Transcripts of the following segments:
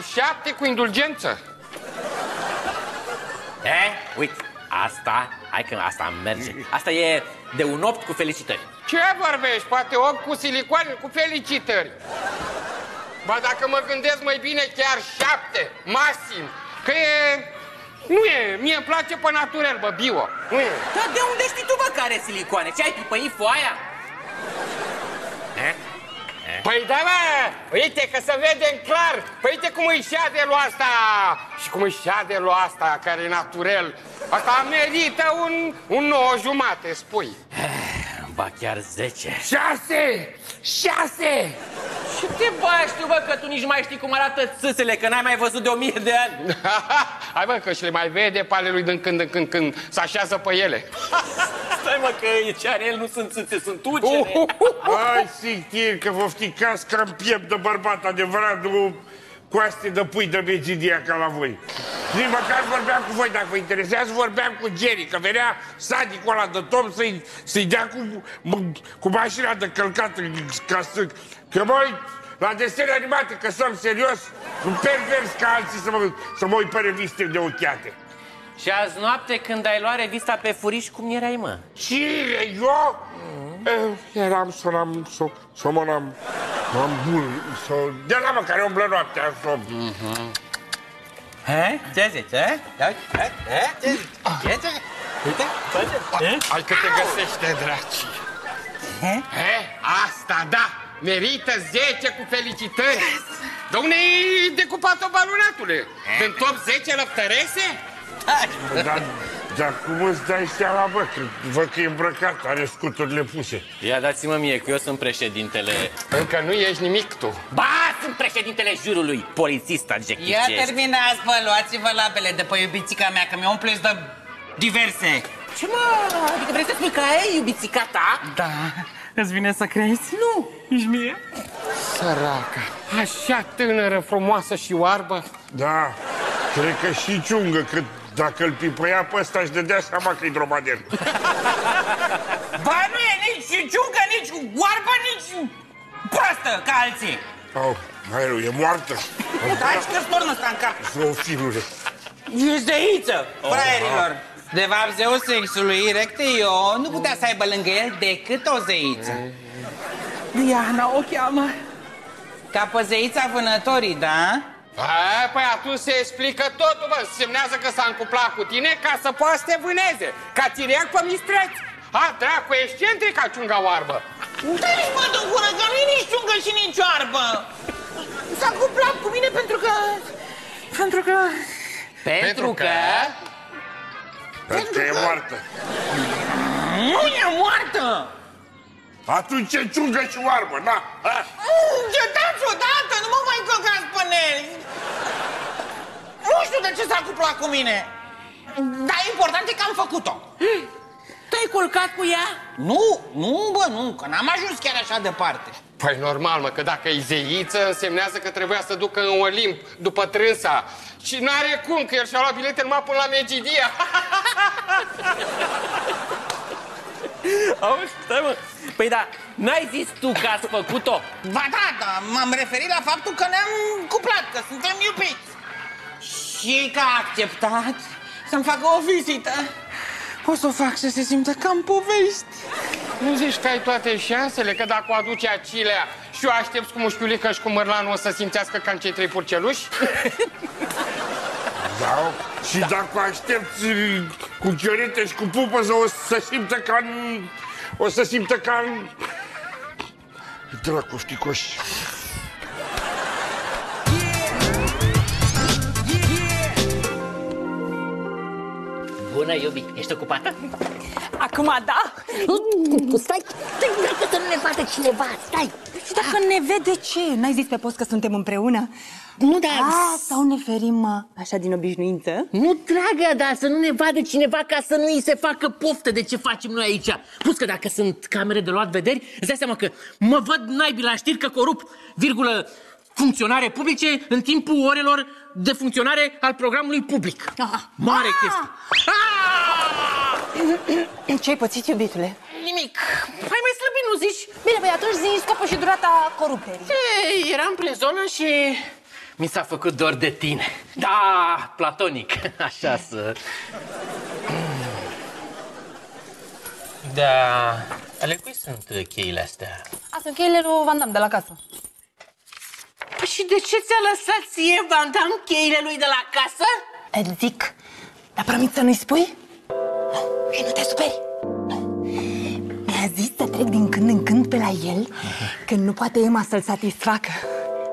Nasoală, bă! Maxim șapte cu indulgență. E, uite, asta, hai că asta merge. Asta e de un opt cu felicitări. Ce vorbești? Poate 8 cu silicoane, cu felicitări. Ba dacă mă gândesc mai bine, chiar șapte, maxim. Că e... Nu e, mie îmi place pe naturel, bă, bio. Nu e. Dar de unde știi tu, bă, care silicoane? Ce ai pipăit foaia? Păi da, bă, uite că se vede în clar. Păi uite cum îi șadelul asta și cum îi șadelul asta, care e naturel. Asta merită un, un nouă jumate, spui. Ba chiar zece. Șase! Șase! Și te bă, știu, bă, că tu nici mai știi cum arată țâțele, că n-ai mai văzut de o mie de ani. Hai bă, că și le mai vede pe ale lui din când în când când se așează pe ele. Stai, mă, că ce are el nu sunt țâțe, sunt ucere. Hai, sictir, că vă fticați ca în piept de bărbat adevărat, nu coaste de pui de megidia ca la voi. Nici măcar vorbeam cu voi, dacă vă interesează, vorbeam cu Jerry, că venea sadicul ăla de Tom să-i, să dea cu, cu mașina de călcat în- ca să... Că mă uit la desene animate, că sunt serios, un pervers ca alții să mă, să mă uit pe reviste de ochiate. Și azi noapte, când ai luat revista pe furiș, cum erai, mă? Cine, eu? Eh, Eram sonam, so, somonam, am bun, so, de la mă care umblă noaptea, so, He? Ce zici, he? Ia uite, he? He? Ce zici? Ce zici? Uite, face. Hai că te găsește, draci. He? Asta, da! Merită 10 cu felicitări. De unde ai decupat-o balunatule? Din top 10 lăptărese? dar, dar cum îți dai seama, bă, că văd că e îmbrăcat, are scuturile puse. Ia dați-mă mie, că eu sunt președintele... Încă nu ești nimic tu. Ba, sunt președintele jurului, polițist adjectiv Ia ce ești. terminați, bă, luați-vă labele de pe iubițica mea, că mi-o umpleți de diverse. Ce mă? Adică vrei să spui că ai iubițica ta? Da, îți vine să crezi? Nu, nici mie. Săraca. Așa tânără, frumoasă și oarbă. Da, cred că și ciungă, că dacă îl pipăia pe ăsta își dădea seama că e dromader. Ba, nu e nici ciucă, nici oarbă, nici proastă ca alții. Au, mai rău, e moartă. Taci că tornă ăsta în cap. Zoofilule. E zeiță, fraierilor. De fapt, zeul sexului erecte eu nu putea să aibă lângă el decât o zeiță. Diana o cheamă. Ca pe zeița vânătorii, da? A, păi atunci se explică totul, bă. Semnează că s-a încuplat cu tine ca să poată să te vâneze. Ca țireac pe mistreț. A, dracu, ești centric ca ciunga oarbă. Dă-i mă de gură, că nu-i nici ciungă și nici oarbă. S-a cuplat cu mine pentru că... Pentru că... Pentru că... Pentru că e moartă. Nu e moartă! Atunci e ciungă și oarbă, da? Ha? Încetați odată, nu mă mai căcați pe nervi! Nu știu de ce s-a cuplat cu mine, dar important e că am făcut-o. Te-ai culcat cu ea? Nu, nu, bă, nu, că n-am ajuns chiar așa departe. Păi normal, mă, că dacă e zeiță, însemnează că trebuia să ducă în Olimp după trânsa. Și n-are cum, că el și-a luat bilete numai până la Megidia. Auzi, stai mă. Păi da, n-ai zis tu că ați făcut-o? Ba da, da, m-am referit la faptul că ne-am cuplat, că suntem iubiți. Și că a acceptat să-mi facă o vizită. O să o fac să se simtă ca în povești. nu zici că ai toate șansele, că dacă o aduce acilea și o aștepți cu mușchiulică și cu mărlanul o să simțească ca în cei trei purceluși? Da, și dacă o aștepți uh, cu chiorete și cu pupă să o să simtă ca în... O să simtă ca în... Dracu, șticoși. Bună, iubi, ești ocupată? Acum da? Stai, stai, dacă să nu ne vadă cineva, stai. Și dacă ne vede ce? N-ai zis pe post că suntem împreună? Nu, dar... A, sau ne ferim uh, așa din obișnuință? Nu, dragă, dar să nu ne vadă cineva ca să nu îi se facă poftă de ce facem noi aici. Plus că dacă sunt camere de luat vederi, îți dai seama că mă văd naibii la știri că corup, virgulă, funcționare publice în timpul orelor de funcționare al programului public. Aha. Mare Ah! chestie. Ce ai pățit, iubitule? Nimic. Hai mai slăbit, nu zici? Bine, păi atunci zi scopul și durata coruperii. Ei, eram prin zonă și mi s-a făcut dor de tine. Da, platonic, așa să... Da, ale cui sunt cheile astea? A, sunt cheile lui Van Damme de la casă. Păi și de ce ți-a lăsat ție Van Damme cheile lui de la casă? Îl zic, dar promit să nu-i spui? Nu, și nu te superi. Nu. Mi-a zis să trec din când în când pe la el, când nu poate Emma să-l satisfacă.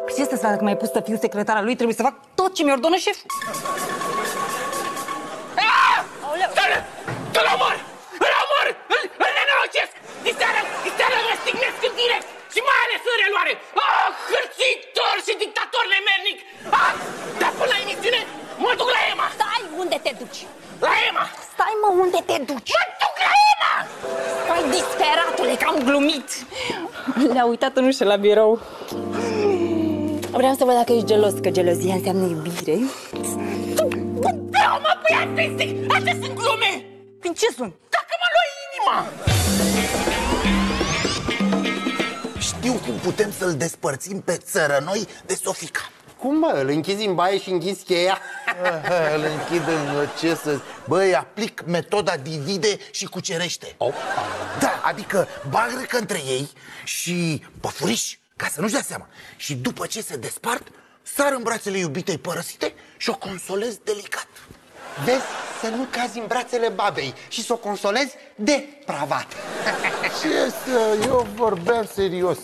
Păi ce să-ți fac dacă mai pus să fiu secretara lui, trebuie să fac tot ce mi-ordonă șeful. Aoleu. Să-l, să-l omor! Îl omor! Îl, îl nenorocesc! Diseară, diseară mă stignesc în direct! Și mai ales în reluare! Ah, hârțitor și dictator nemernic! Ah, dar până la emisiune mă duc la Emma! Stai unde te duci! La Emma! Stai mă unde te duci! Mă duc la Emma! Stai disperatule că am glumit! Le-a uitat în ușă la birou. Vreau să văd dacă ești gelos, că gelozia înseamnă iubire. Vreau mă băiat pistic! Astea sunt glume! Prin ce sunt? Dacă mă lua inima! Știu cum putem să-l despărțim pe țără noi de Sofica. Cum mă, îl închizi în baie și închizi cheia? Îl închid în ce să... Băi, aplic metoda divide și cucerește. Opa. Da, adică bagrecă între ei și păfuriș, ca să nu-și dea seama. Și după ce se despart, sar în brațele iubitei părăsite și o consolez delicat. Vezi să nu cazi în brațele babei și să o consolezi depravat. Ce să... Eu vorbeam serios.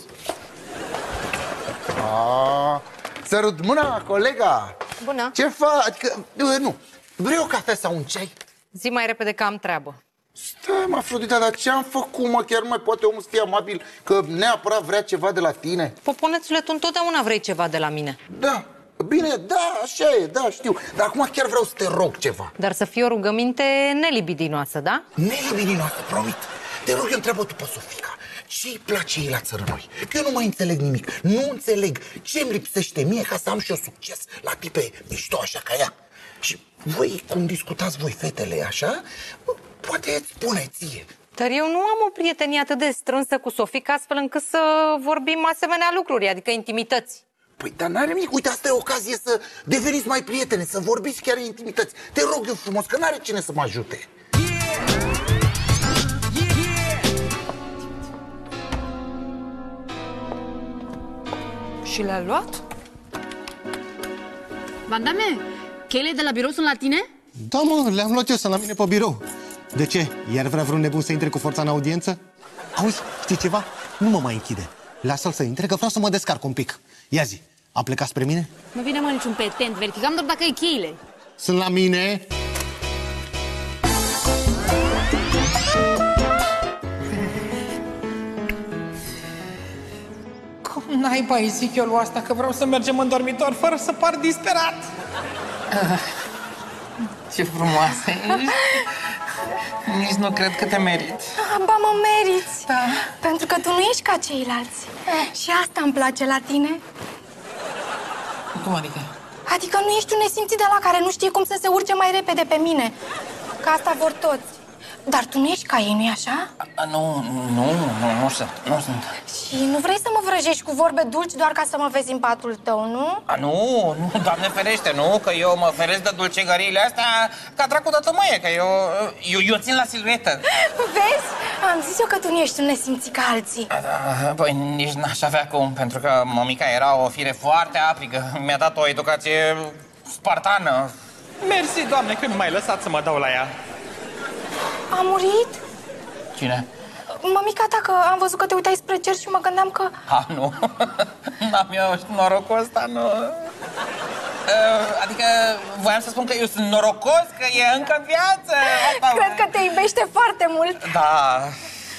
A, sărut mâna, colega! Bună. Ce faci? Adică, nu, vrei o cafea sau un ceai? Zi mai repede că am treabă. Stai, mă, Afrodita, dar ce am făcut, mă? Chiar nu mai poate omul să fie amabil că neapărat vrea ceva de la tine? Poponețule, tu întotdeauna vrei ceva de la mine. Da, bine, da, așa e, da, știu. Dar acum chiar vreau să te rog ceva. Dar să fie o rugăminte nelibidinoasă, da? Nelibidinoasă, promit. Te rog, eu întreabă tu pe Sofica. Ce-i place ei la țără noi? Că eu nu mai înțeleg nimic. Nu înțeleg ce-mi lipsește mie ca să am și eu succes la tipe mișto așa ca ea. Și voi, cum discutați voi, fetele, așa, poate îți spune ție. Dar eu nu am o prietenie atât de strânsă cu Sofica astfel încât să vorbim asemenea lucruri, adică intimități. Păi, dar n-are nimic. Uite, asta e ocazie să deveniți mai prietene, să vorbiți chiar în intimități. Te rog eu frumos, că n-are cine să mă ajute. Și le-a luat? Vandame, cheile de la birou sunt la tine? Da, mă, le-am luat eu, sunt la mine pe birou. De ce? Iar vrea vreun nebun să intre cu forța în audiență? Auzi, știi ceva? Nu mă mai închide. Lasă-l să intre, că vreau să mă descarc un pic. Ia zi, a plecat spre mine? Nu vine mă niciun petent, verificam doar dacă e cheile. Sunt la mine. Naiba îi zic eu lui asta că vreau să mergem în dormitor fără să par disperat? Ah, ce frumoasă ești! Nici nu cred că te merit. Ba, mă meriți! Da. Pentru că tu nu ești ca ceilalți. Și asta îmi place la tine. Cum adică? Adică nu ești un nesimțit de la care nu știe cum să se urce mai repede pe mine. Că asta vor toți. Dar tu nu ești ca ei, nu-i așa? A, nu, nu, nu, nu sunt, nu sunt. Și nu vrei să mă vrăjești cu vorbe dulci doar ca să mă vezi în patul tău, nu? A, nu, nu, doamne ferește, nu, că eu mă feresc de dulcegăriile astea ca dracu de tămâie, că eu, eu, eu țin la siluetă. Vezi? Am zis eu că tu nu ești un nesimțit ca alții. Da, păi nici n-aș avea cum, pentru că mămica era o fire foarte aprigă. Mi-a dat o educație spartană. Mersi, doamne, că nu m-ai lăsat să mă dau la ea. A murit? Cine? Mămica ta, că am văzut că te uitai spre cer și mă gândeam că... A, nu. N-am eu norocul ăsta, nu. Uh, Adică voiam să spun că eu sunt norocos, că e încă în viață. Asta Cred că te iubește foarte mult. Da,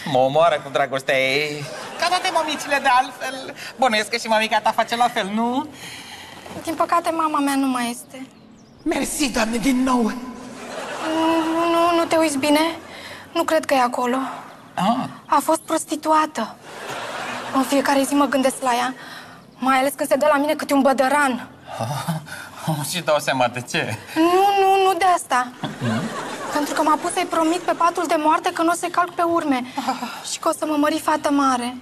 mă omoară cu dragostea ei. Ca toate mămicile de altfel. Bănuiesc că și mamica ta face la fel, nu? Din păcate, mama mea nu mai este. Mersi, doamne, din nou. Nu, nu, nu te uiți bine? Nu cred că e acolo. Ah. A fost prostituată. În fiecare zi mă gândesc la ea, mai ales când se dă la mine câte un bădăran. și dau seama de ce. Nu, nu, nu de asta. Pentru că m-a pus să-i promit pe patul de moarte că nu o să-i calc pe urme și că o să mă mări fată mare.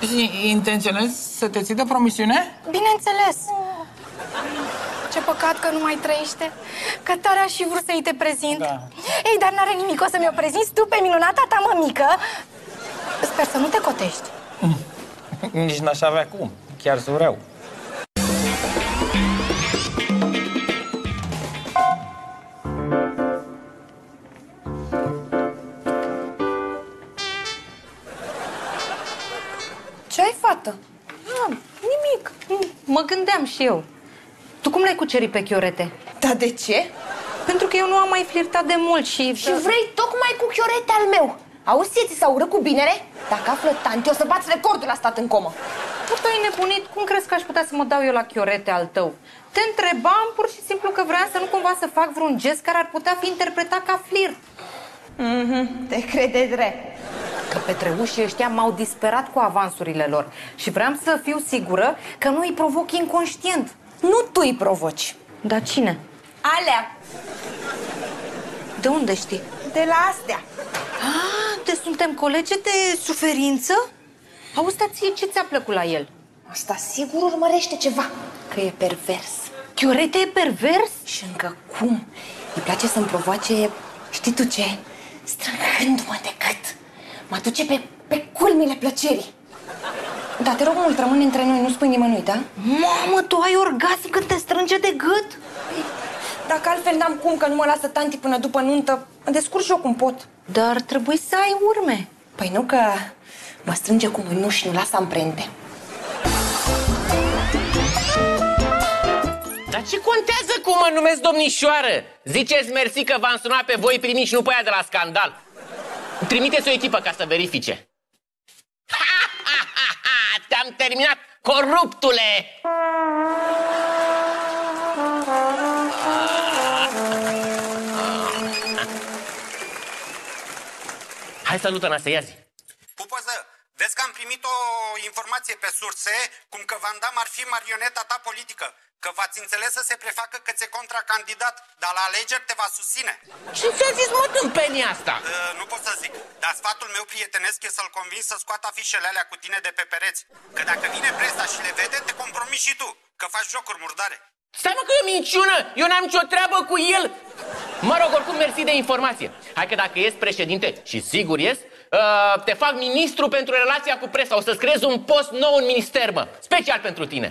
Și intenționezi să te ții de promisiune? Bineînțeles. Ce păcat că nu mai trăiește. Că tare aș fi vrut să-i te prezint. Da. Ei, dar n-are nimic, o să mi-o prezinți tu pe minunata ta mămică. Sper să nu te cotești. Nici n-aș avea cum. Chiar sunt rău. Ce ai, fată? Ah, nimic. Mă gândeam și eu. Tu cum l-ai cucerit pe Chiorete? Da, de ce? Pentru că eu nu am mai flirtat de mult și... Și vrei tocmai cu chiorete al meu. Auzi, ție ți s-a urât cu binele? Dacă află tanti, o să bați recordul la stat în comă. Tu ai nebunit? Cum crezi că aș putea să mă dau eu la Chiorete al tău? Te întrebam pur și simplu că vreau să nu cumva să fac vreun gest care ar putea fi interpretat ca flirt. Mhm, te crede drept. Că petreușii ăștia m-au disperat cu avansurile lor și vreau să fiu sigură că nu îi provoc inconștient. Nu tu îi provoci. Dar cine? Alea, De unde știi? de la astea. Ah, de suntem colege de suferință? Auzi, dar ție ce ți-a plăcut la el? Asta sigur urmărește ceva. Că e pervers. Chiorete e pervers? Și încă cum? Îi place să-mi provoace, știi tu ce? Strângându-mă de gât. Mă duce pe, pe culmile plăcerii. Da, te rog mult, rămâne între noi, nu spui nimănui, da? Mamă, tu ai orgasm când te strânge de gât? Dacă altfel n-am cum, că nu mă lasă tanti până după nuntă, mă descurc și eu cum pot. Dar trebuie să ai urme. Păi nu că mă strânge cu mânuși și nu lasă amprente. Dar ce contează cum mă numesc domnișoară? Ziceți mersi că v-am sunat pe voi primi și nu pe aia de la scandal. Trimiteți o echipă ca să verifice. Ha, ha, ha, ha, Te-am terminat, coruptule! Hai salută, Nasteiazi. Pupăză, vezi că am primit o informație pe surse cum că Van Damme ar fi marioneta ta politică, că v-ați înțeles să se prefacă că ți-e contracandidat, dar la alegeri te va susține. Ce ți-a zis, mă, tâmpenii asta? Uh, nu pot să zic, dar sfatul meu prietenesc e să-l convins să scoată afișele alea cu tine de pe pereți. Că dacă vine presa și le vede, te compromiți și tu, că faci jocuri murdare. Stai mă că e o minciună! Eu n-am nicio treabă cu el! Mă rog, oricum, mersi de informație. Hai că dacă ești președinte, și sigur ești, uh, te fac ministru pentru relația cu presa. O să-ți creez un post nou în minister, mă. Special pentru tine.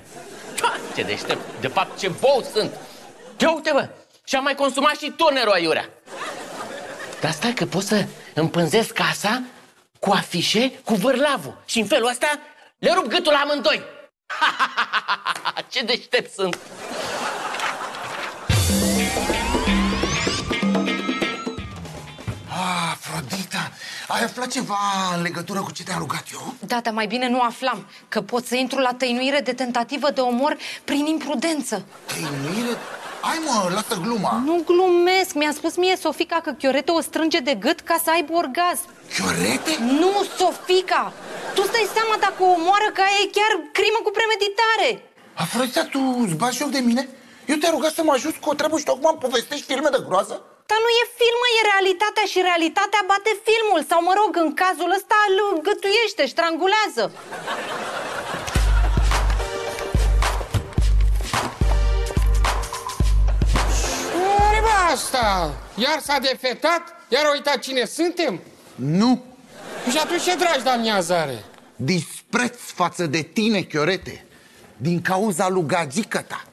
Ha, ce deștept. De fapt, ce bou sunt. Ia uite, bă. Și am mai consumat și tonerul aiurea. Dar stai că pot să împânzesc casa cu afișe cu vârlavul. Și în felul ăsta le rup gâtul la amândoi. ce deștept sunt. Ai aflat ceva în legătură cu ce te-am rugat eu? Da, dar mai bine nu aflam că pot să intru la tăinuire de tentativă de omor prin imprudență. Tăinuire? Hai mă, lasă gluma. Nu glumesc, mi-a spus mie Sofica că Chiorete o strânge de gât ca să aibă orgasm. Chiorete? Nu, Sofica! Tu stai seama dacă o omoară ca aia e chiar crimă cu premeditare. Afrodita, tu îți bagi joc de mine? Eu te-am rugat să mă ajut cu o treabă și tocmai îmi povestești filme de groază? Dar nu e filmă, e realitatea și realitatea bate filmul. Sau, mă rog, în cazul ăsta îl gătuiește, strangulează. Care bă asta? Iar s-a defetat? Iar a uitat cine suntem? Nu. Și atunci ce dragi de amiază are? Dispreț față de tine, Chiorete, din cauza lui gagică ta.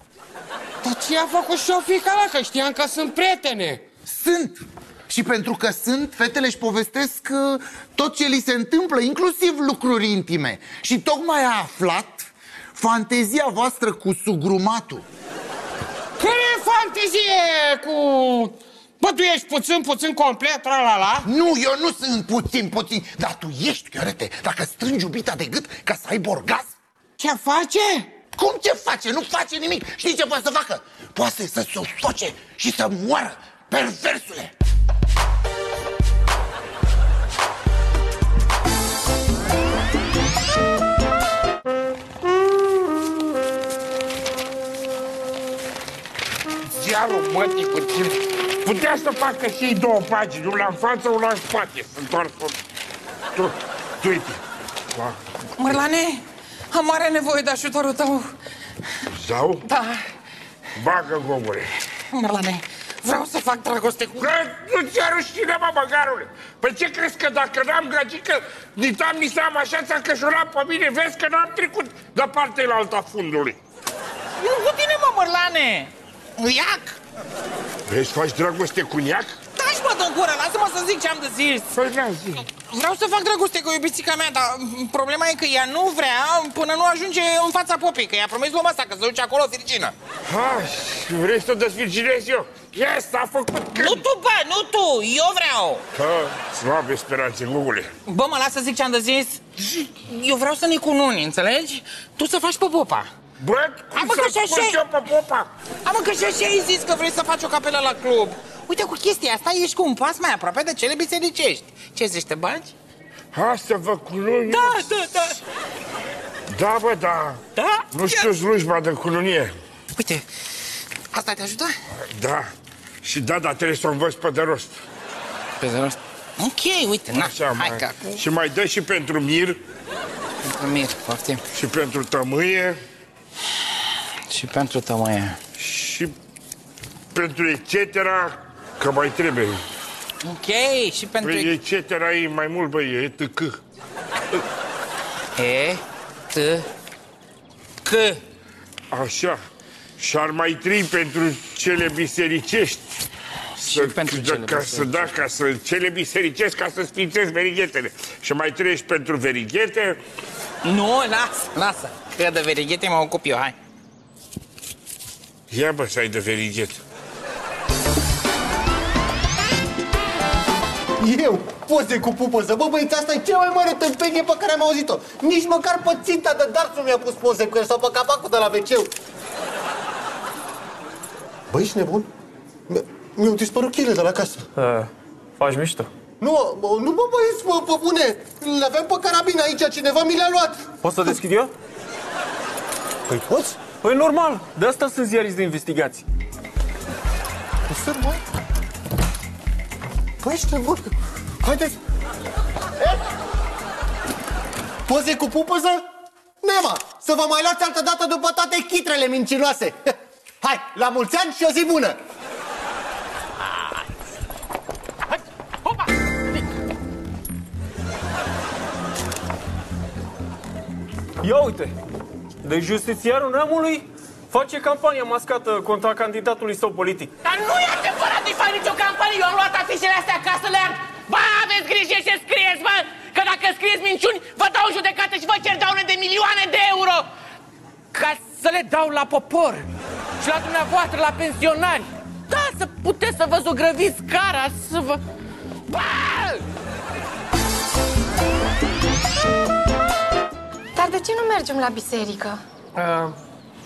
Dar ce a făcut și o fica la că știam că sunt prietene? Sunt. Și pentru că sunt, fetele își povestesc uh, tot ce li se întâmplă, inclusiv lucruri intime. Și tocmai a aflat fantezia voastră cu sugrumatul. Care e fantezie cu... Bă, tu ești puțin, puțin complet, la la la? Nu, eu nu sunt puțin, puțin, dar tu ești, Chiorete, dacă strângi iubita de gât ca să aibă orgasm. Ce face? Cum ce face? Nu face nimic. Știi ce poate să facă? Poate să se ustoce și să moară. Perversule! ziarul mătii cu tine. Putea să facă și ei două pagini, una în față, una în spate. Să întoarcă. Tu, tu uite. Da. Mărlane, am mare nevoie de ajutorul tău. Zau? Da. Bagă, gomule. Mărlane, vreau să fac dragoste cu... Că nu ți-a rușine, mă, măgarule. Păi ce crezi că dacă n-am găgică, ni tam, ni seama, așa ți-a cășurat pe mine, vezi că n-am trecut de partea la alta fundului. Nu cu tine, mă, Mărlane! Iac! Vrei să faci dragoste cu neac? Taci, mă, în gură, lasă-mă să zic ce am de zis. Păi, da, zi. Vreau să fac dragoste cu iubițica mea, dar problema e că ea nu vrea până nu ajunge în fața popii, că i-a promis lumea asta că se duce acolo virgină. Ha, vrei să o desvirginezi eu? Yes, a făcut când? Nu tu, bă, nu tu, eu vreau. Ha, slabe speranțe, Gugule. Bă, mă lasă să zic ce am de zis. Eu vreau să ne cununi, înțelegi? Tu să faci pe popa. Bă, Hai, mă, să că și spun așa eu pe popa? Am mă, că și așa ai zis că vrei să faci o capelă la club. Uite, cu chestia asta ești cu un pas mai aproape de cele bisericești. Ce zici, te bagi? Ha, să vă cununi? Da, da, da. Da, bă, da. Da? Nu știu slujba de cununie. Uite, asta te ajută? Da. Și da, dar trebuie să o învăț pe de rost. Pe de rost? Ok, uite, na, Așa, hai mai. că acum... Și mai dă și pentru mir, Pentru mir, poftim. și pentru tămâie, Și pentru tămâie. și pentru etc. Că mai trebuie. Ok, și pentru... Păi etc. e mai mult, băi, e tâc. E, T, C. Așa. Și ar mai trebui pentru cele bisericești. Să, pentru da, cele ca să, da, ca să cele bisericești, ca să sfințesc verighetele. Și mai trebuie și pentru verighete. Nu, lasă, lasă. Că de verighete mă ocup eu, hai. Ia bă să ai de verighet. Eu, poze cu pupăză. Bă, băieți, asta e cea mai mare tâmpenie pe care am auzit-o. Nici măcar pe ținta de darț nu mi-a pus poze cu el sau pe capacul de la wc Băi, ești nebun? Mi- Mi-au dispărut cheile de la casă. Uh, faci mișto. Nu, bă, nu mă băieți, bă, pe bune. Le aveam pe carabină aici, cineva mi le-a luat. Poți să deschid eu? Păi poți? Păi normal, de asta sunt ziariști de investigații. Să mă... Păi ești nebun. Haideți. Poze cu pupăză? Nema, să vă mai luați altă dată după toate chitrele mincinoase. Hai, la mulți ani și o zi bună! Ia uite, de justițiarul neamului face campania mascată contra candidatului său politic. Dar nu e adevărat, nu-i fac nicio campanie. Eu am luat afișele astea acasă, le am. Ba, aveți grijă ce scrieți, bă! Că dacă scrieți minciuni, vă dau în judecată și vă cer daune de milioane de euro! Ca să le dau la popor și la dumneavoastră, la pensionari. Da, să puteți să vă zugrăviți cara, să vă... Ba! Dar de ce nu mergem la biserică? Uh,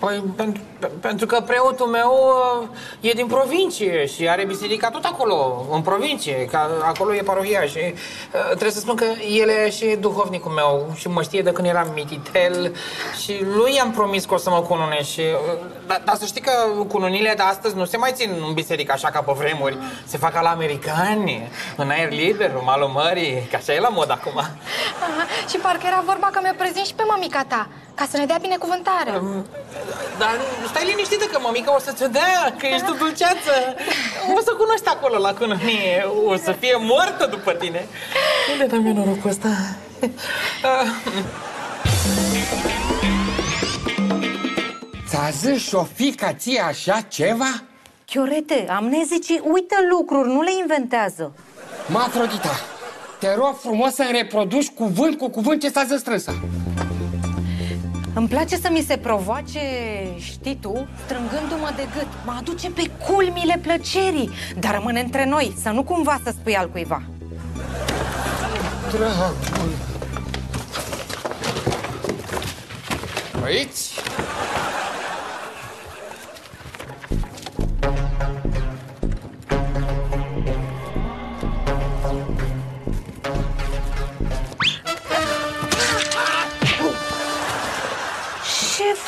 păi, pentru, pe- pentru că preotul meu uh, e din provincie și are biserica tot acolo, în provincie, că acolo e parohia și uh, trebuie să spun că el e și duhovnicul meu și mă știe de când eram mititel și lui i-am promis că o să mă cunune și... Uh, dar, dar să știi că cununile de astăzi nu se mai țin în biserică așa ca pe vremuri, se fac ca la americani, în aer liber, în malul mării, că așa e la mod acum. Aha, și parcă era vorba că mi-o prezint și pe mămica ta, ca să ne dea binecuvântare. Dar stai liniștită că mămica o să-ți dea, că ești o dulceață. O să cunoști acolo la cununie, o să fie moartă după tine. Unde dă mie norocul ăsta? Ah, Ți-a zis și o fica ție așa ceva? Chiorete, amnezicii uită lucruri, nu le inventează. Mă, Afrodita, te rog frumos să reproduci cuvânt cu cuvânt ce ți-a zis strânsa. Îmi place să mi se provoace, știi tu, strângându-mă de gât. Mă aduce pe culmile plăcerii, dar rămâne între noi, să nu cumva să spui al cuiva. Dragul. Aici?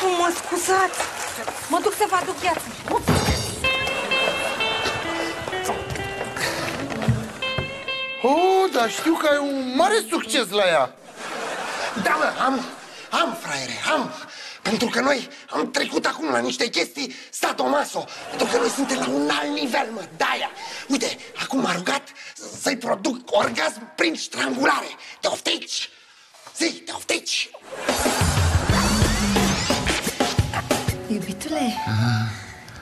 Uf, mă scuzați! Mă duc să vă aduc gheață. Oh, dar știu că ai un mare succes la ea. Da, mă, am, am, fraiere, am. Pentru că noi am trecut acum la niște chestii sadomaso. Pentru că noi suntem la un alt nivel, mă, daia. Uite, acum m-a rugat să-i produc orgasm prin strangulare. Te oftici? Zi, te oftici? Iubitule,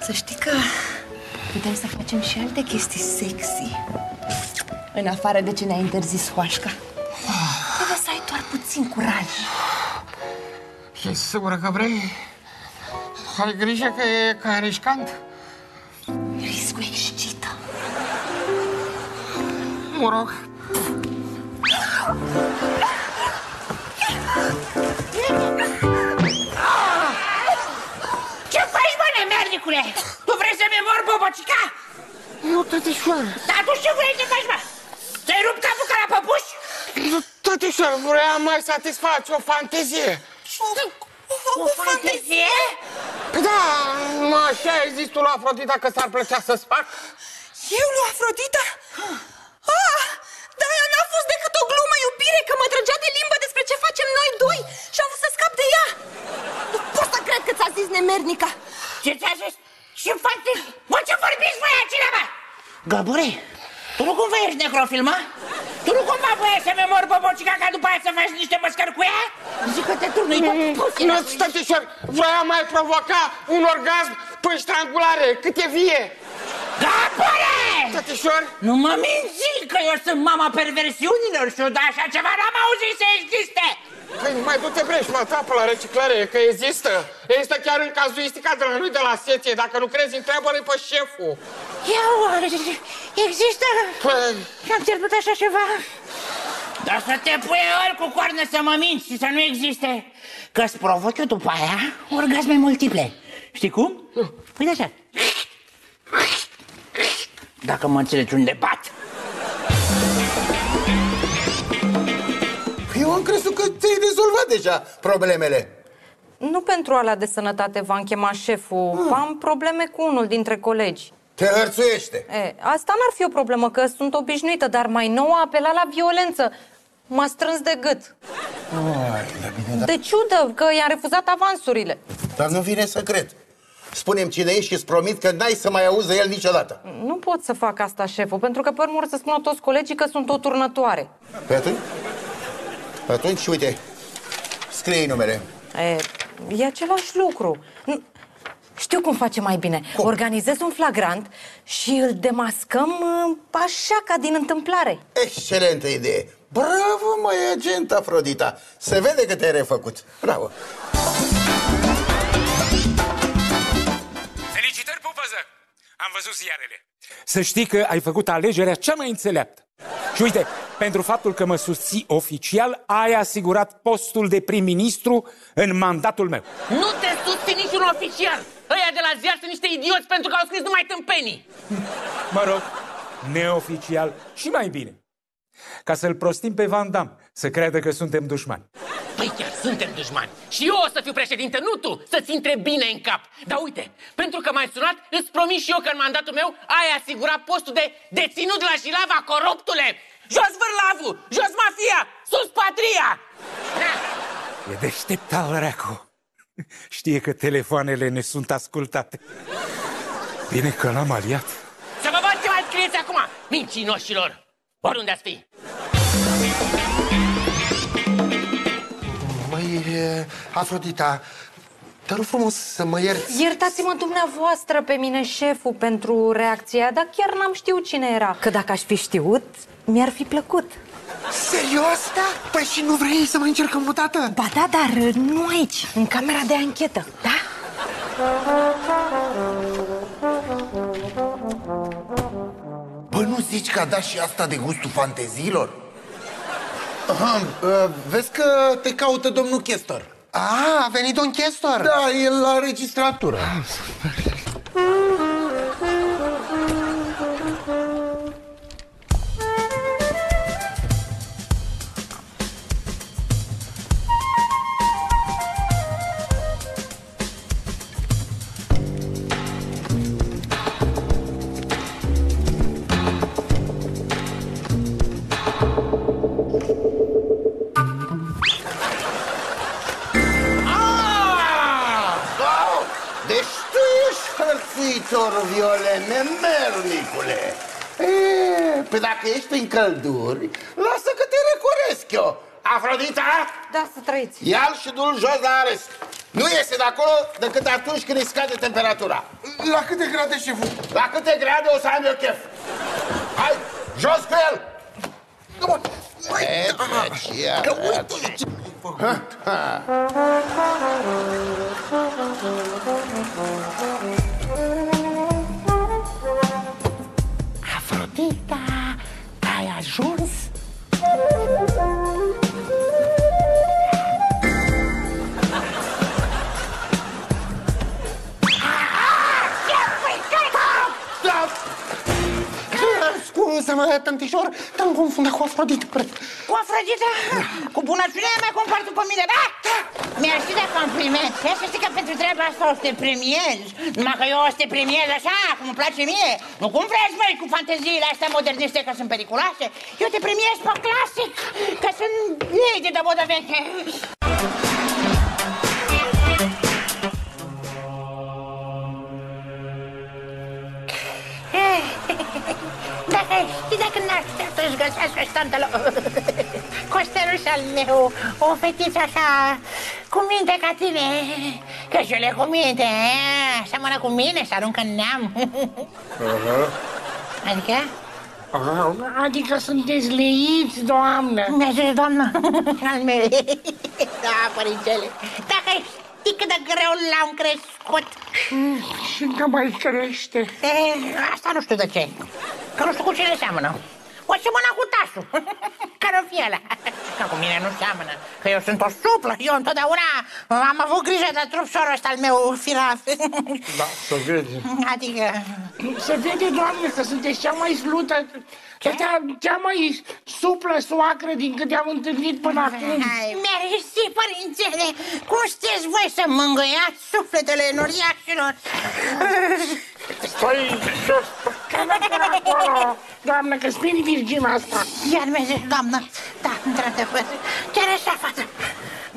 să știi că putem să facem și alte chestii sexy. În afară de ce ne-a interzis Hoașca. Trebuie să ai doar puțin curaj. Ești sigură că vrei? Ai grijă că e cam riscant. Riscul excită. Mă rog. Mă, nemernicule? Tu vrei să-mi mor bobocica? Nu, tătișoară. Dar tu ce vrei să faci, mă? Ți-ai rupt capul ca la păpuși? Nu, Tătișoară, vreau mai satisface o fantezie. O fantezie? Păi Da, mă, așa ai zis tu la Afrodita că s-ar plăcea să-ți fac? Eu lui Afrodita? Ah, dar aia n-a fost decât o glumă, iubire, că mă trăgea de limbă despre ce facem noi doi și am vrut să scap de ea. Nu pot să cred că ți-a zis nemernica. Ce ți-a zis? Ce fantezie? Bă, ce vorbiți voi aici, mă? Gabure, tu nu cumva ești necrofil, mă? Tu nu cumva voiai să-mi mor bobocica ca după aia să faci niște măscări cu ea? Zic că te turnui tot puțin. Nu, stătișor, vreau mai provoca un orgasm prin strangulare, cât e vie. Gabure! Tătișor? Nu mă minți că eu sunt mama perversiunilor și eu de așa ceva n-am auzit să existe! Păi mai du-te breș, mă, tapă la reciclare, că există. Există chiar în cazuistica de la noi de la seție. Dacă nu crezi, întreabă-l pe șeful. Ia oare, există? Păi... Am pierdut așa ceva? Dar să te pui ori cu coarne să mă minți și să nu existe. Că-ți provoc eu după aia orgasme multiple. Știi cum? Uite așa. Dacă mă înțelegi unde bat. Crezut că ți-ai rezolvat deja problemele. Nu pentru alea de sănătate v-am chemat șeful. Am probleme cu unul dintre colegi. Te hărțuiește. E, asta n-ar fi o problemă, că sunt obișnuită, dar mai nou a apelat la violență. M-a strâns de gât. Ai, la bine, da. De ciudă că i-am refuzat avansurile. Dar nu vine să cred. Spune-mi cine ești și îți promit că n-ai să mai auză el niciodată. Nu pot să fac asta, șeful, pentru că pe urmă or să spună toți colegii că sunt o turnătoare. Pe atunci? Atunci, uite, scrie numele. E, e același lucru. Nu- Știu cum face mai bine. Cum? Organizez un flagrant și îl demascăm uh, așa ca din întâmplare. Excelentă idee. Bravo, măi, agent Afrodita. Se vede că te-ai refăcut. Bravo. Felicitări, pupăză! Am văzut ziarele. Să știi că ai făcut alegerea cea mai înțeleaptă. Și uite, pentru faptul că mă susții oficial, ai asigurat postul de prim-ministru în mandatul meu. Nu te susțin niciun oficial! Ăia de la ziar sunt niște idioți pentru că au scris numai tâmpenii! Mă rog, neoficial și mai bine. Ca să-l prostim pe Van Damme, să creadă că suntem dușmani. Păi chiar suntem dușmani. Și eu o să fiu președinte, nu tu, să-ți intre bine în cap. Dar uite, pentru că m-ai sunat, îți promit și eu că în mandatul meu ai asigurat postul de deținut la Jilava, coruptule! Jos vârlavul! Jos mafia! Sus patria! E deștept al reacu. Știe că telefoanele ne sunt ascultate. Bine că l-am aliat. Să vă văd ce mai scrieți acum, mincinoșilor! Oriunde ați fi! Afrodita, te rog frumos să mă ierți. Iertați-mă dumneavoastră pe mine, șeful, pentru reacția, dar chiar n-am știut cine era. Că dacă aș fi știut, mi-ar fi plăcut. Serios? Da. Păi și nu vrei să mai încercăm o dată? Ba da, dar uh, nu aici, în camera de anchetă, da? Bă, nu zici că a dat și asta de gustul fanteziilor? Aha, uh, vezi că te caută domnul Chestor. A, a venit domn Chestor. Da, el la registratură. Țițoru călduri, lasă că te recoresc eu. Afrodita? Da, să trăiți. Ia-l și du-l jos la arest. Nu iese de acolo decât atunci când îi scade temperatura. La câte grade, șeful? La câte grade o să am eu chef. Hai, jos cu el! E, deci, ia, Ha, ha. Afrodita, Afrodita, cred. Cu Afrodita? Cu bunăciunea mai compar după mine, da? Mi-aș ști de compliment. Ia să știi că pentru treaba asta o să te premiez. Numai că eu o să te premiez așa, cum îmi place mie. Nu cum vreți, voi, cu fanteziile astea moderniste că sunt periculoase. Eu te premiez pe clasic, că sunt ei de modă veche. Dacă știi dacă n-ar putea să-și găsească ștantele Costeluș al meu, o fetiță așa, cu minte ca tine. Că și le cu minte, eh? seamănă cu mine, se aruncă în neam. Adică? Adică sunteți leiți, doamnă. Mi-a zis, doamnă, al meu Da, părintele Dacă știi cât de greu l-am crescut. Și încă mai crește. E, Asta nu știu de ce Că nu știu cu cine seamănă. O semăna cu tasul Care o fie ăla Că cu mine nu seamănă. Că eu sunt o suplă. Eu întotdeauna am avut grijă de trupsorul ăsta al meu firaf. Da, să vede Adică Se vede, doamne, că sunteți cea mai slută Cea, cea mai suplă soacră din câte am întâlnit până acum. Hai, mersi, părințele! Cum știți voi să mângâiați sufletele noriașilor? Stai jos, că nu acolo Doamnă, că spiri virgina asta. Iar mi zis, doamnă, da, într-adevăr, chiar așa, fată.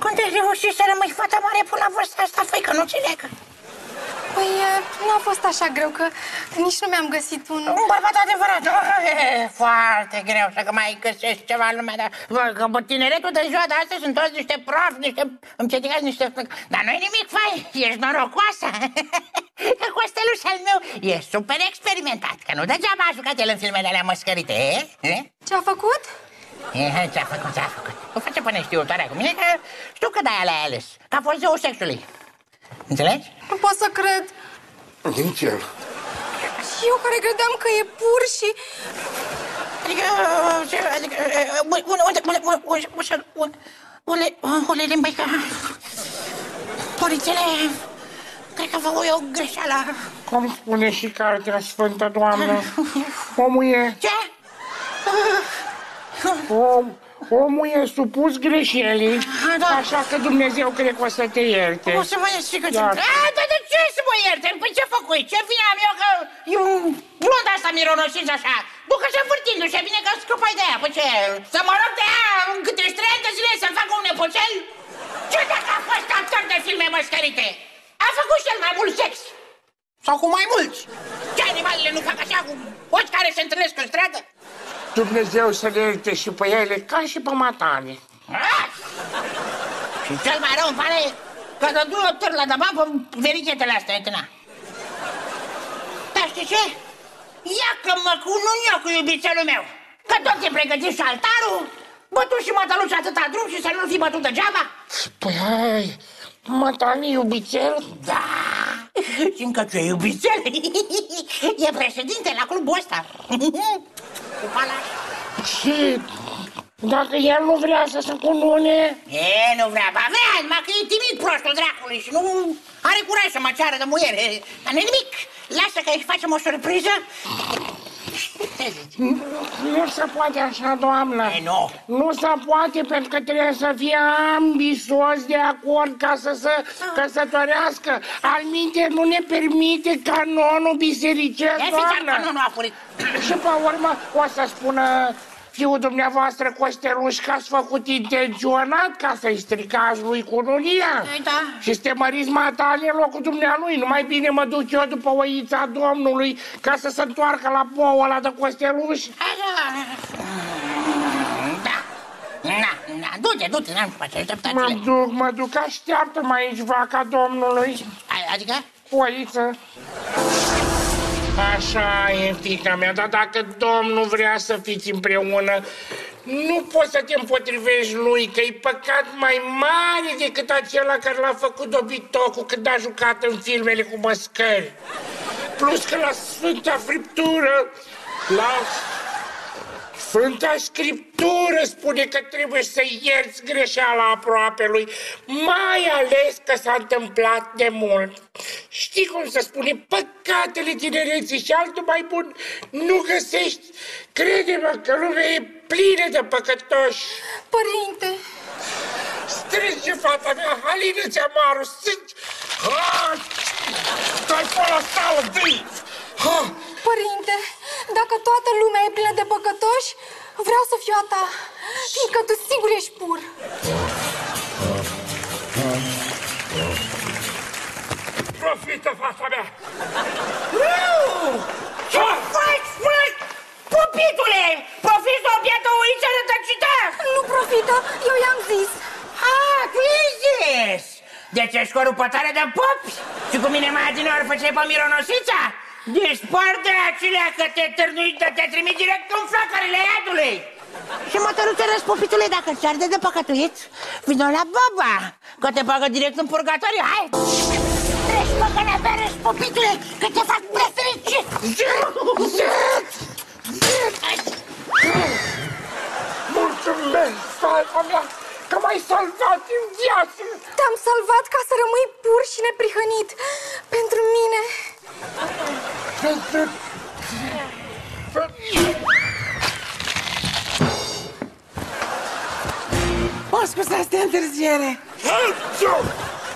Cum te reușit să rămâi fată mare până la vârsta asta, făi că nu înțeleg Păi, nu a fost așa greu, că nici nu mi-am găsit un... Un bărbat adevărat, e foarte greu să că mai găsești ceva în lumea, dar bă, că bă, tineretul de ziua de astăzi sunt toți niște profi, niște îmceticați, niște... Dar nu-i nimic, fai, ești norocoasă. Că Costeluș al meu e super experimentat, că nu degeaba a jucat el în filmele alea măscărite, e? e? Ce-a făcut? E, ce-a făcut, ce-a făcut? O face până știutarea cu mine, că știu că de-aia l-ai ales, că a fost zeul sexului. Înțelegi? Nu pot să cred. Nici el Și eu care credeam că e pur și... Adică, ce, adică, unde, unde, unde, unde, unde, unde, unde, unde, că... Părințele, cred că vă o greșeală. Cum spune și cartea Sfântă, Doamnă Omul e... Ce? Om, omul e supus greșelii Așa că Dumnezeu cred că o să te ierte O să mă ierte și că... Da. A, dar de ce să mă ierte? Păi ce făcui? Ce vine am eu că e un blond asta mironosiți așa? Ducă și învârtindu-se, bine că scăpai de aia, păi ce? Să mă rog de aia în câte trei ani de zile să-mi facă un nepoțel? Ce dacă a fost actor de filme măscărite? A făcut și el mai mult sex. Sau cu mai mulți. Ce animalele nu fac așa cu ochi care se întâlnesc în stradă? Dumnezeu să le ierte și pe ele ca și pe matane Ah! Și cel mai rău îmi pare că dă două târ la dăba pe verichetele astea, etna. Dar știi ce? Ia că mă cu nu cu iubițelul meu. Că tot e pregătit și altarul, bătut și mătăluși atâta drum și să nu fi bătut degeaba. Păi hai, matane iubițel? Da, și încă ce iubițel. E președinte la clubul ăsta. Cu palaș. Și dacă el nu vrea să se cunune E, nu vrea, ba vrea, numai că e timid prostul dracului și nu are curaj să mă ceară de muiere. Dar nu nimic, lasă că își facem o surpriză. Nu se poate așa, doamnă. E, nu. Nu se poate pentru că trebuie să fie ambisos de acord ca să se căsătorească. Al minte nu ne permite canonul bisericesc, E fiți doamnă. canonul a furit. Și pe urmă o să spună fiul dumneavoastră Costeluș că ați făcut intenționat ca să-i stricați lui cununia. Da. Și să te măriți matale în locul dumnealui. Nu mai bine mă duc eu după oița domnului ca să se întoarcă la boul ăla de Costeluș. Da. Na, na, du-te, du-te, n-am ce face, dreptate. Mă duc, mă duc, așteaptă-mă aici vaca domnului. Adică? Oiță. Așa e, fica mea, dar dacă domnul vrea să fiți împreună, nu poți să te împotrivești lui, că e păcat mai mare decât acela care l-a făcut dobitocul când a jucat în filmele cu măscări. Plus că la Sfânta Friptură, la Sfânta Scriptură spune că trebuie să ierți greșeala aproapelui, mai ales că s-a întâmplat de mult. Știi cum să spune, păcatele tinereții și altul mai bun nu găsești. Crede-mă că lumea e plină de păcătoși. Părinte! Strânge, fata mea, alină-ți amarul, strânge! Ha! Stai pe la sală, vii! Ha! Părinte, dacă toată lumea e plină de păcătoși, vreau să fiu a ta, fiindcă tu sigur ești pur. Profită, fata mea! Ce faci, mă? Pupitule! Profiți de o biată oiță rătăcită! Nu profită, eu i-am zis. Ah, tu i zis! Deci ești corupătoare de popi? Și cu mine mai adineori făceai pe mironosița? Disparte acelea că te târnui, te, te trimit direct în flacărele iadului! Și mă te ruterăți, popitule, dacă ți arde de păcătuit, vină la baba, că te bagă direct în purgatoriu, hai! Treci pe canapere, popitule, că te fac prefericit! Mulțumesc, fata mea, că m-ai salvat în viață! Te-am salvat ca să rămâi pur și neprihănit. Pentru mine. Pentru... O, scuzați de întârziere!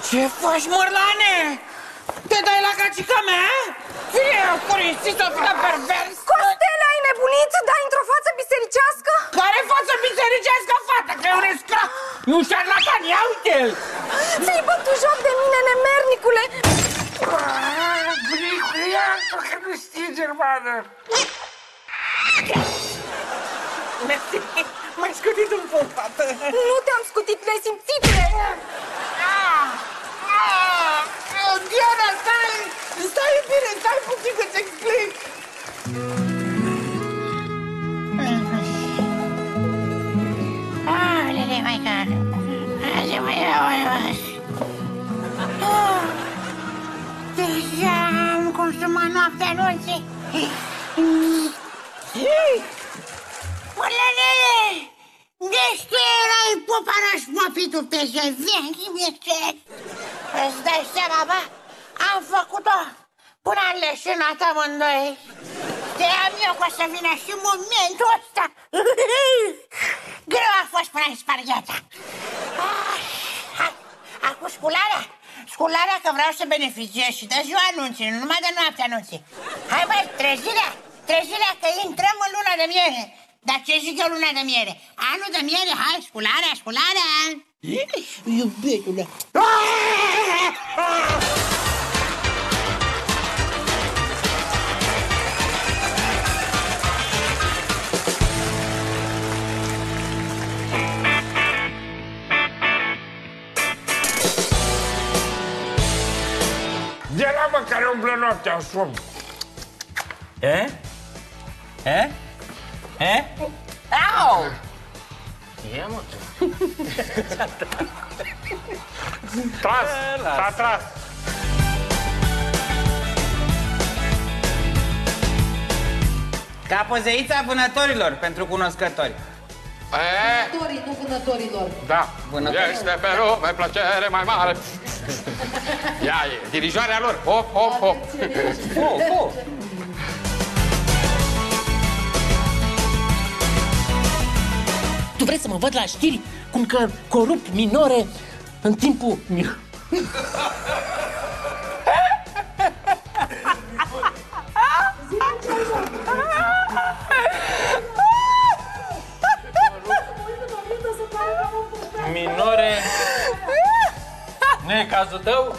Ce faci, morlane? Te dai la gacica mea? Fie curisită, fie pervers! Costele, ai nebunit? Dai într-o față bisericească? Care față bisericească, fată? Că e un escrac! E un șarlatan, ia uite-l! Ți-ai bătut joc de mine, nemernicule! Bricuiatul, că nu știi germană! Mersi, m-ai scutit un foc, fată! Nu te-am scutit, le-ai simțitule! Diana, stai! Stai bine, stai puțin că-ți explic! Alele, mai car! Așa mai Ah, Deja am consumat noaptea anunții! Mălănele! Deci tu erai poparaș mopitul pe vechi, mișec! Îți dai seama, bă? Am făcut-o până am leșinat amândoi. Știam eu că o să vină și momentul ăsta. Greu a fost până ai spart gheața. Ah, hai, Acum scularea. Scularea că vreau să beneficiez și de ziua anunții, nu numai de noaptea anunții. Hai băi, trezirea, trezirea că intrăm în luna de miere. Dar ce zic eu luna de miere? Anul de miere, hai, scularea, scularea! Iubitule! De la mă care umblă noaptea în somn. E? E? E? Au! Ia mă Tras, s-a tras. Capozeița vânătorilor pentru cunoscători. E, Vânătorii, nu vânătorilor. da, Vânători. este pe lume plăcere mai mare. Ia, e dirijoarea lor. Hop, hop, hop. Hop, hop. Tu vrei să mă văd la știri cum că corup minore în timpul... cazul tău?